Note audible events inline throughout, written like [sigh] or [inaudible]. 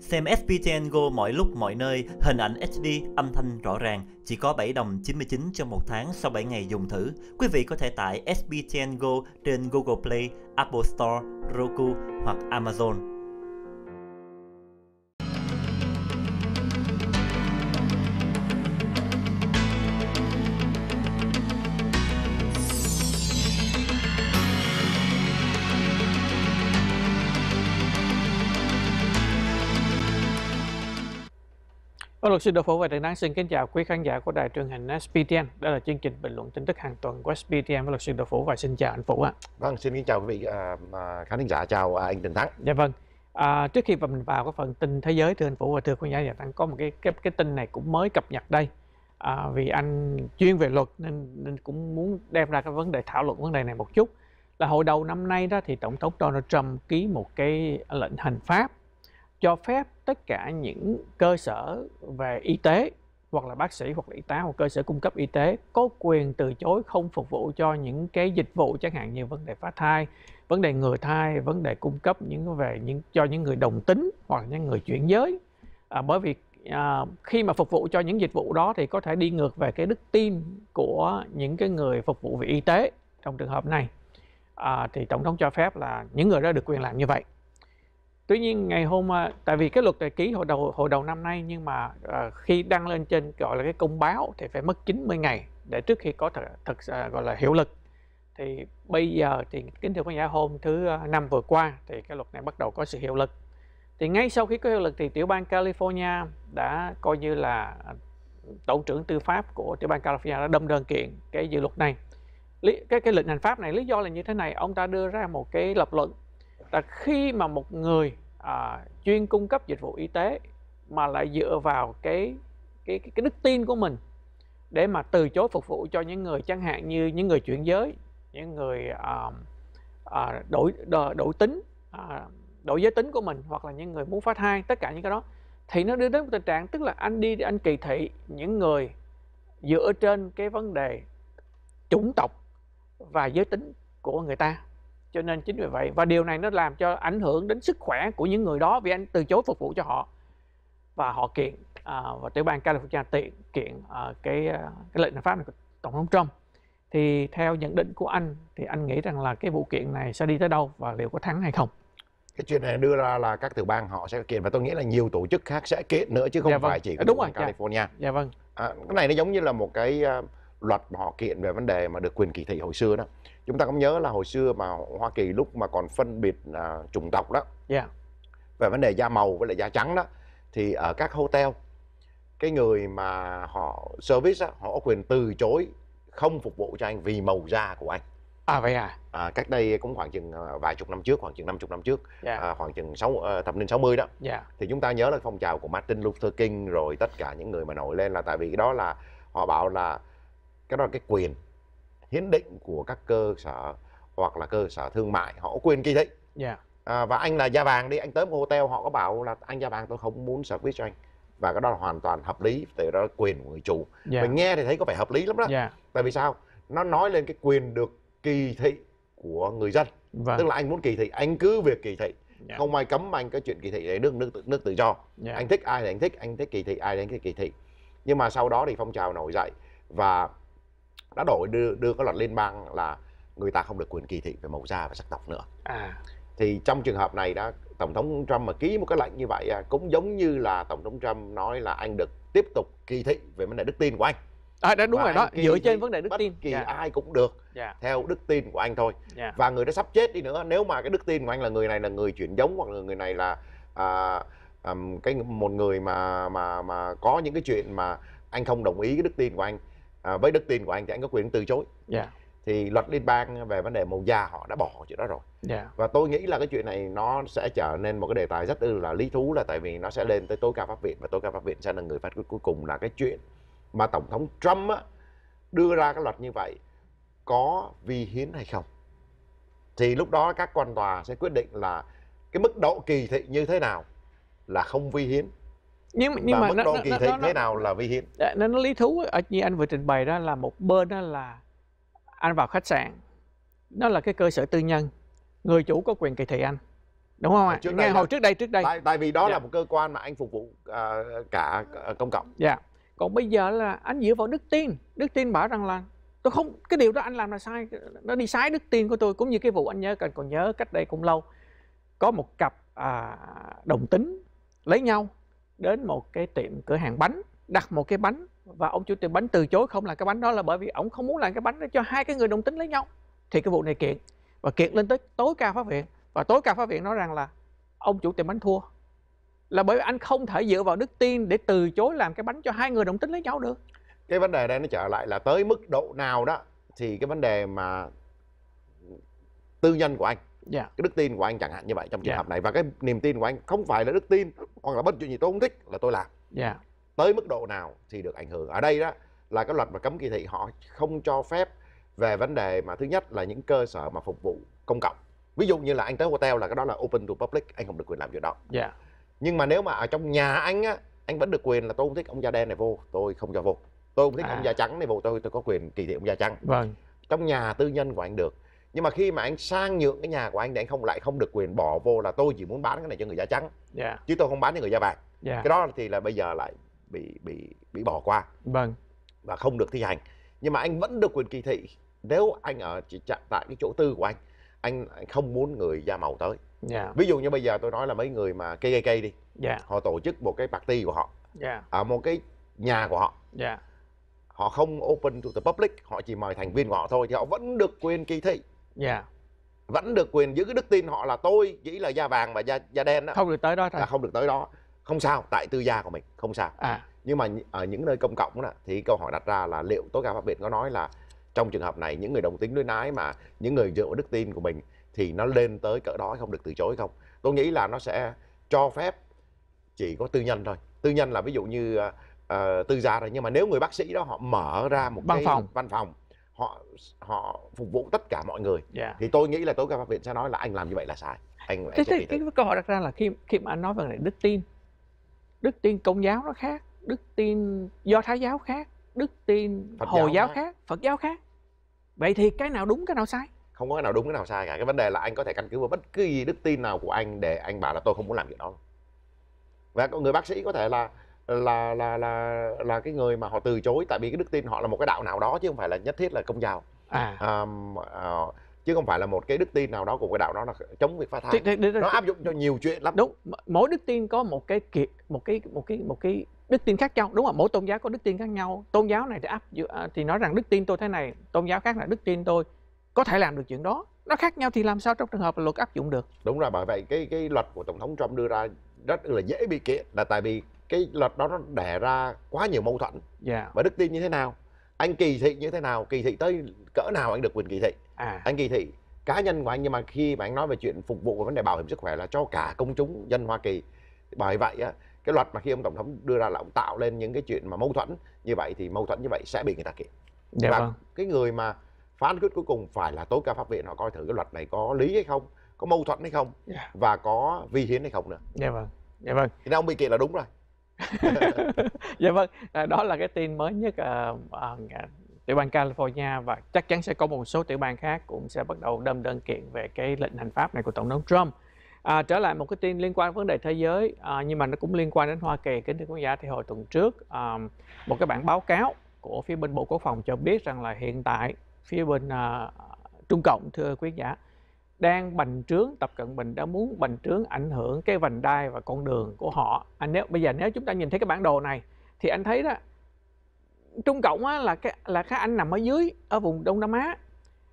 Xem SPTN Go mọi lúc mọi nơi, hình ảnh HD, âm thanh rõ ràng, chỉ có 7 đồng 99 cho một tháng sau 7 ngày dùng thử. Quý vị có thể tải SPTN Go trên Google Play, Apple Store, Roku hoặc Amazon. Vâng, luật sư Đỗ Phổ và Trần Đáng xin kính chào quý khán giả của đài truyền hình SPTN. Đây là chương trình bình luận tin tức hàng tuần của SPTN với luật sư Đỗ Phổ và xin chào anh Phổ ạ. Vâng, xin kính chào quý vị uh, khán giả, chào uh, anh Trần Thắng. Dạ vâng. À, trước khi mình vào cái phần tin thế giới thưa anh Phổ và thưa khán giả dạ Thắng có một cái cái cái tin này cũng mới cập nhật đây. À, vì anh chuyên về luật nên, nên cũng muốn đem ra cái vấn đề thảo luận vấn đề này một chút. Là hồi đầu năm nay đó thì tổng thống Donald Trump ký một cái lệnh hành pháp cho phép tất cả những cơ sở về y tế hoặc là bác sĩ hoặc là y tá hoặc cơ sở cung cấp y tế có quyền từ chối không phục vụ cho những cái dịch vụ chẳng hạn như vấn đề phá thai, vấn đề ngừa thai, vấn đề cung cấp những về những cho những người đồng tính hoặc những người chuyển giới. À, bởi vì à, khi mà phục vụ cho những dịch vụ đó thì có thể đi ngược về cái đức tin của những cái người phục vụ về y tế trong trường hợp này. À, thì tổng thống cho phép là những người đó được quyền làm như vậy tuy nhiên ngày hôm à, tại vì cái luật này ký hồi đầu hồi đầu năm nay nhưng mà uh, khi đăng lên trên gọi là cái công báo thì phải mất 90 ngày để trước khi có thật, thật uh, gọi là hiệu lực. Thì bây giờ thì kính thưa quý giả hôm thứ năm vừa qua thì cái luật này bắt đầu có sự hiệu lực. Thì ngay sau khi có hiệu lực thì tiểu bang California đã coi như là tổng trưởng tư pháp của tiểu bang California đã đâm đơn kiện cái dự luật này. Lý, cái cái lệnh hành pháp này lý do là như thế này ông ta đưa ra một cái lập luận là khi mà một người à, chuyên cung cấp dịch vụ y tế mà lại dựa vào cái cái cái, cái đức tin của mình để mà từ chối phục vụ cho những người chẳng hạn như những người chuyển giới những người à, à, đổi đổi tính à, đổi giới tính của mình hoặc là những người muốn phá thai tất cả những cái đó thì nó đưa đến một tình trạng tức là anh đi anh kỳ thị những người dựa trên cái vấn đề chủng tộc và giới tính của người ta cho nên chính vì vậy và điều này nó làm cho ảnh hưởng đến sức khỏe của những người đó vì anh từ chối phục vụ cho họ và họ kiện à, và tiểu bang California tiện kiện à, cái à, cái lệnh hành pháp này của tổng thống Trump thì theo nhận định của anh thì anh nghĩ rằng là cái vụ kiện này sẽ đi tới đâu và liệu có thắng hay không cái chuyện này đưa ra là các tiểu bang họ sẽ kiện và tôi nghĩ là nhiều tổ chức khác sẽ kiện nữa chứ không dạ vâng. phải chỉ có đúng rồi. California. Dạ, dạ vâng. À, cái này nó giống như là một cái uh, luật mà họ kiện về vấn đề mà được quyền kỳ thị hồi xưa đó chúng ta cũng nhớ là hồi xưa mà Hoa Kỳ lúc mà còn phân biệt uh, chủng tộc đó yeah. về vấn đề da màu với lại da trắng đó thì ở các hotel cái người mà họ service đó, họ có quyền từ chối không phục vụ cho anh vì màu da của anh à vậy à, à cách đây cũng khoảng chừng vài chục năm trước khoảng chừng năm chục năm trước yeah. à, khoảng chừng sáu uh, thập niên 60 đó yeah. thì chúng ta nhớ là phong trào của Martin Luther King rồi tất cả những người mà nổi lên là tại vì đó là họ bảo là cái đó là cái quyền hiến định của các cơ sở hoặc là cơ sở thương mại họ quyền kỳ thị yeah. Dạ. à, và anh là da vàng đi anh tới một hotel họ có bảo là anh da vàng tôi không muốn service cho anh và cái đó là hoàn toàn hợp lý tại đó là quyền của người chủ yeah. Dạ. mình nghe thì thấy có vẻ hợp lý lắm đó yeah. Dạ. tại vì sao nó nói lên cái quyền được kỳ thị của người dân vâng. tức là anh muốn kỳ thị anh cứ việc kỳ thị yeah. không ai cấm anh cái chuyện kỳ thị để nước nước tự, nước tự do yeah. anh thích ai thì anh thích anh thích kỳ thị ai thì anh thích kỳ thị nhưng mà sau đó thì phong trào nổi dậy và đã đổi đưa đưa cái luật liên bang là người ta không được quyền kỳ thị về màu da và sắc tộc nữa à. thì trong trường hợp này đó tổng thống Trump mà ký một cái lệnh như vậy cũng giống như là tổng thống Trump nói là anh được tiếp tục kỳ thị về vấn đề đức tin của anh À, đó đúng và rồi đó dựa trên vấn đề đức bất tin kỳ yeah. Dạ. ai cũng được yeah. Dạ. theo đức tin của anh thôi yeah. Dạ. và người đó sắp chết đi nữa nếu mà cái đức tin của anh là người này là người chuyển giống hoặc là người này là à, um, cái một người mà mà mà có những cái chuyện mà anh không đồng ý cái đức tin của anh à, với đức tin của anh thì anh có quyền từ chối yeah. thì luật liên bang về vấn đề màu da họ đã bỏ chuyện đó rồi yeah. và tôi nghĩ là cái chuyện này nó sẽ trở nên một cái đề tài rất là lý thú là tại vì nó sẽ lên tới tối cao pháp viện và tối cao pháp viện sẽ là người phán quyết cuối cùng là cái chuyện mà tổng thống Trump á, đưa ra cái luật như vậy có vi hiến hay không thì lúc đó các quan tòa sẽ quyết định là cái mức độ kỳ thị như thế nào là không vi hiến nhưng nhưng mà mức nó, độ kỳ thị nó, thế nào là vi hiến? Dạ, nó, nó lý thú ở như anh vừa trình bày đó là một bên đó là anh vào khách sạn. Nó là cái cơ sở tư nhân. Người chủ có quyền kỳ thị anh. Đúng không ạ? Trước đây hồi là- trước đây trước đây. Tại, tại vì đó Dạ. là một cơ quan mà anh phục vụ à, cả à, công cộng. Dạ. Còn bây giờ là anh dựa vào đức tin. Đức tin bảo rằng là tôi không cái điều đó anh làm là sai. Nó đi sai đức tin của tôi cũng như cái vụ anh nhớ còn còn nhớ cách đây cũng lâu. Có một cặp à, đồng tính lấy nhau đến một cái tiệm cửa hàng bánh, đặt một cái bánh và ông chủ tiệm bánh từ chối không làm cái bánh đó là bởi vì ông không muốn làm cái bánh đó cho hai cái người đồng tính lấy nhau. Thì cái vụ này kiện, và kiện lên tới tối cao pháp viện, và tối cao pháp viện nói rằng là ông chủ tiệm bánh thua. Là bởi vì anh không thể dựa vào đức tin để từ chối làm cái bánh cho hai người đồng tính lấy nhau được. Cái vấn đề đây nó trở lại là tới mức độ nào đó thì cái vấn đề mà tư nhân của anh dạ. Cái đức tin của anh chẳng hạn như vậy trong trường Dạ. hợp này. Và cái niềm tin của anh không phải là đức tin hoặc là bất chuyện gì tôi không thích là tôi làm. Dạ. Tới mức độ nào thì được ảnh hưởng. Ở đây đó là cái luật mà cấm kỳ thị họ không cho phép về vấn đề mà thứ nhất là những cơ sở mà phục vụ công cộng. Ví dụ như là anh tới hotel là cái đó là open to public anh không được quyền làm chuyện đó. Dạ. Nhưng mà nếu mà ở trong nhà anh á anh vẫn được quyền là tôi không thích ông da đen này vô tôi không cho vô. Tôi không thích À. ông da trắng này vô tôi tôi có quyền kỳ thị ông da trắng. Vâng. Trong nhà tư nhân của anh được nhưng mà khi mà anh sang nhượng cái nhà của anh thì anh không lại không được quyền bỏ vô là tôi chỉ muốn bán cái này cho người da trắng. Dạ. Chứ tôi không bán cho người da vàng. Dạ. Cái đó thì là bây giờ lại bị bị bị bỏ qua. Vâng. Và không được thi hành. Nhưng mà anh vẫn được quyền kỳ thị. Nếu anh ở chỉ chặn tại cái chỗ tư của anh anh, anh không muốn người da màu tới. Dạ. Ví dụ như bây giờ tôi nói là mấy người mà KKK đi. Dạ. Họ tổ chức một cái party của họ. Dạ. Ở một cái nhà của họ. Dạ. Họ không open to the public. Họ chỉ mời thành viên của họ thôi. Thì họ vẫn được quyền kỳ thị dạ. Vẫn được quyền giữ cái đức tin họ là tôi chỉ là da vàng và da da đen đó. Không được tới đó thôi. Là không được tới đó. Không sao tại tư gia của mình không sao. À. Nhưng mà ở những nơi công cộng đó, thì câu hỏi đặt ra là liệu tối cao pháp viện có nói là trong trường hợp này những người đồng tính đối nái mà những người dựa vào đức tin của mình thì nó lên tới cỡ đó không được từ chối không? Tôi nghĩ là nó sẽ cho phép chỉ có tư nhân thôi. Tư nhân là ví dụ như ờ, tư gia thôi. Nhưng mà nếu người bác sĩ đó họ mở ra một Văn cái phòng. văn phòng họ họ phục vụ tất cả mọi người. Dạ thì tôi nghĩ là tối cao pháp viện sẽ nói là anh làm như vậy là sai. Anh, thế, thế cái câu hỏi đặt ra là khi khi mà anh nói về này đức tin đức tin công giáo nó khác đức tin do thái giáo khác đức tin Phật hồi giáo giáo khác. khác phật giáo khác. Vậy thì cái nào đúng cái nào sai? Không có cái nào đúng cái nào sai cả. Cái vấn đề là anh có thể căn cứ vào bất kỳ đức tin nào của anh để anh bảo là tôi không muốn làm chuyện đó. Và có người bác sĩ có thể là là là là là cái người mà họ từ chối tại vì cái đức tin họ là một cái đạo nào đó chứ không phải là nhất thiết là công giáo. À. À, à, chứ không phải là một cái đức tin nào đó của cái đạo đó là chống việc phá thì, thai thì, thì, nó áp dụng cho nhiều chuyện lắm. Đúng mỗi đức tin có một cái kiệt một cái một cái một cái đức tin khác nhau đúng không mỗi tôn giáo có đức tin khác nhau. Tôn giáo này thì áp à, thì nói rằng đức tin tôi thế này tôn giáo khác là đức tin tôi. Có thể làm được chuyện đó. Nó khác nhau thì làm sao trong trường hợp là luật áp dụng được? Đúng rồi bởi vậy cái cái luật của tổng thống Trump đưa ra rất là dễ bị kiện là tại vì cái luật đó nó đẻ ra quá nhiều mâu thuẫn. Dạ. Và đức tin như thế nào? Anh kỳ thị như thế nào? Kỳ thị tới cỡ nào anh được quyền kỳ thị? À. Anh kỳ thị cá nhân của anh nhưng mà khi mà anh nói về chuyện phục vụ vấn đề bảo hiểm sức khỏe là cho cả công chúng dân Hoa Kỳ. Bởi vậy á cái luật mà khi ông tổng thống đưa ra là ông tạo lên những cái chuyện mà mâu thuẫn như vậy thì mâu thuẫn như vậy sẽ bị người ta kiện. Dạ và vâng. cái người mà phán quyết cuối cùng phải là tối cao pháp viện họ coi thử cái luật này có lý hay không có mâu thuẫn hay không Dạ. và có vi hiến hay không nữa. Dạ vâng. Dạ vâng. Thì ông bị kiện là đúng rồi [laughs] dạ vâng à, đó là cái tin mới nhất à, à, à, tiểu bang California và chắc chắn sẽ có một số tiểu bang khác cũng sẽ bắt đầu đâm đơn kiện về cái lệnh hành pháp này của tổng thống Trump. À, trở lại một cái tin liên quan đến vấn đề thế giới à, nhưng mà nó cũng liên quan đến Hoa Kỳ kính thưa quý giả thì hồi tuần trước à, một cái bản báo cáo của phía bên Bộ Quốc phòng cho biết rằng là hiện tại phía bên à, Trung Cộng thưa quý giả đang bành trướng Tập Cận Bình đã muốn bành trướng ảnh hưởng cái vành đai và con đường của họ. Anh nếu bây giờ nếu chúng ta nhìn thấy cái bản đồ này thì anh thấy đó Trung Cộng á, là cái là cái anh nằm ở dưới ở vùng Đông Nam Á.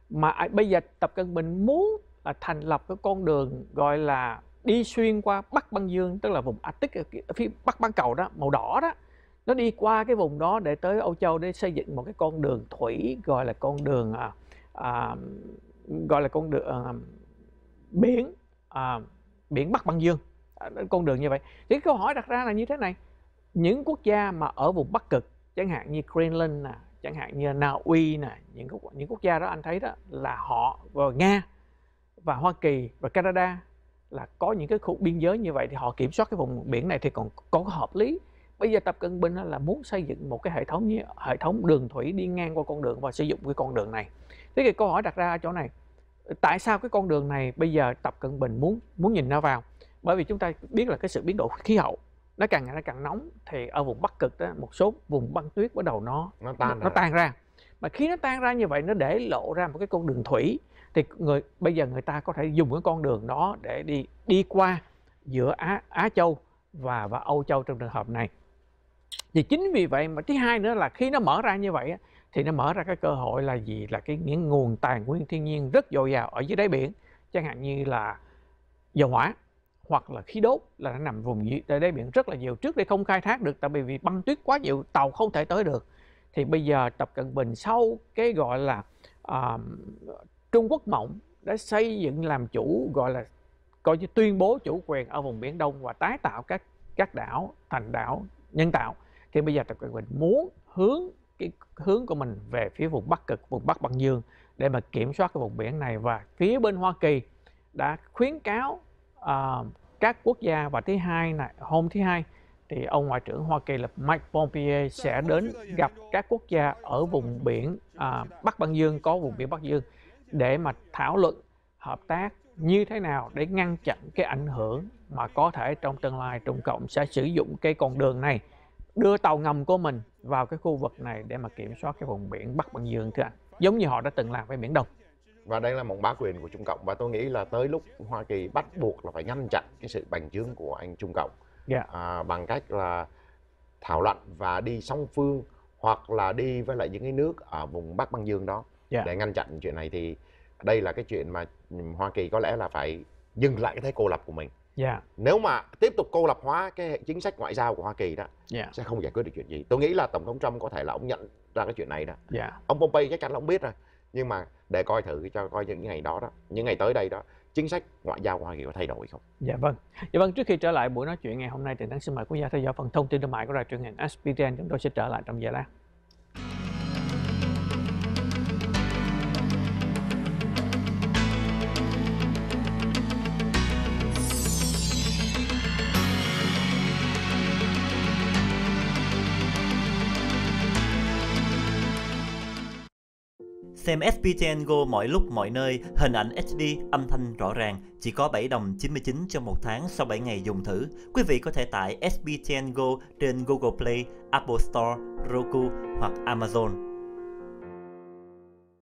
Mà à- bây giờ Tập Cận Bình muốn là thành lập cái con đường gọi là đi xuyên qua Bắc Băng Dương tức là vùng Arctic phía Bắc bán cầu đó màu đỏ đó. Nó đi qua cái vùng đó để tới Âu Châu để xây dựng một cái con đường thủy gọi là con đường à, à, gọi là con đường à, biển à, biển Bắc Băng Dương. À, con đường như vậy. Thì câu hỏi đặt ra là như thế này. Những quốc gia mà ở vùng Bắc Cực chẳng hạn như Greenland nè chẳng hạn như Na Uy nè những quốc những quốc gia đó anh thấy đó là họ và Nga và Hoa Kỳ và Canada là có những cái khu biên giới như vậy thì họ kiểm soát cái vùng biển này thì còn có hợp lý. Bây giờ Tập Cận Bình là muốn xây dựng một cái hệ thống như hệ thống đường thủy đi ngang qua con đường và sử dụng cái con đường này. Thế thì câu hỏi đặt ra ở chỗ này tại sao cái con đường này bây giờ Tập Cận Bình muốn muốn nhìn nó vào? Bởi vì chúng ta biết là cái sự biến đổi khí hậu nó càng ngày nó càng nóng. Thì ở vùng Bắc Cực đó một số vùng băng tuyết bắt đầu nó nó tan nó ra. tan ra. Mà khi nó tan ra như vậy nó để lộ ra một cái con đường thủy. Thì người bây giờ người ta có thể dùng cái con đường đó để đi đi qua giữa Á Á Châu và và Âu Châu trong trường hợp này. Thì chính vì vậy mà thứ hai nữa là khi nó mở ra như vậy thì nó mở ra cái cơ hội là gì? Là cái những nguồn tài nguyên thiên nhiên rất dồi dào ở dưới đáy biển chẳng hạn như là dầu hỏa hoặc là khí đốt là nó nằm vùng dưới đáy biển rất là nhiều trước đây không khai thác được tại vì băng tuyết quá nhiều tàu không thể tới được. Thì bây giờ tập cận bình sau cái gọi là uh, trung quốc mộng đã xây dựng làm chủ gọi là coi như tuyên bố chủ quyền ở vùng biển đông và tái tạo các các đảo thành đảo nhân tạo. Thì bây giờ tập cận bình muốn hướng cái hướng của mình về phía vùng bắc cực vùng bắc băng dương để mà kiểm soát cái vùng biển này. Và phía bên hoa kỳ đã khuyến cáo uh, các quốc gia. Và thứ hai này hôm thứ hai thì ông ngoại trưởng Hoa Kỳ là Mike Pompeo sẽ đến gặp các quốc gia ở vùng biển à, Bắc Băng Dương có vùng biển Bắc Dương để mà thảo luận hợp tác như thế nào để ngăn chặn cái ảnh hưởng mà có thể trong tương lai Trung Cộng sẽ sử dụng cái con đường này đưa tàu ngầm của mình vào cái khu vực này để mà kiểm soát cái vùng biển Bắc Băng Dương thưa anh. Giống như họ đã từng làm với Biển Đông. Và đây là một bá quyền của Trung Cộng. Và tôi nghĩ là tới lúc Hoa Kỳ bắt buộc là phải ngăn chặn cái sự bành trướng của anh Trung Cộng. Yeah. à, bằng cách là thảo luận và đi song phương hoặc là đi với lại những cái nước ở vùng Bắc băng Dương đó Yeah. để ngăn chặn chuyện này. Thì đây là cái chuyện mà Hoa Kỳ có lẽ là phải dừng lại cái thế cô lập của mình Yeah. nếu mà tiếp tục cô lập hóa cái chính sách ngoại giao của Hoa Kỳ đó Yeah. sẽ không giải quyết được chuyện gì tôi nghĩ là tổng thống Trump có thể là ông nhận ra cái chuyện này đó Yeah. ông Pompeo chắc chắn là ông biết rồi nhưng mà để coi thử cho coi những ngày đó đó những ngày tới đây đó chính sách ngoại giao của Hoa Kỳ có thay đổi không Dạ vâng. Dạ vâng, trước khi trở lại buổi nói chuyện ngày hôm nay thì Thắng xin mời quý gia theo dõi phần thông tin thương mại của đài truyền hình SPTN chúng tôi sẽ trở lại trong giờ lát. Xem SPTN Go mọi lúc mọi nơi, hình ảnh HD, âm thanh rõ ràng, chỉ có 7 đồng 99 cho một tháng sau 7 ngày dùng thử. Quý vị có thể tải SPTN Go trên Google Play, Apple Store, Roku hoặc Amazon.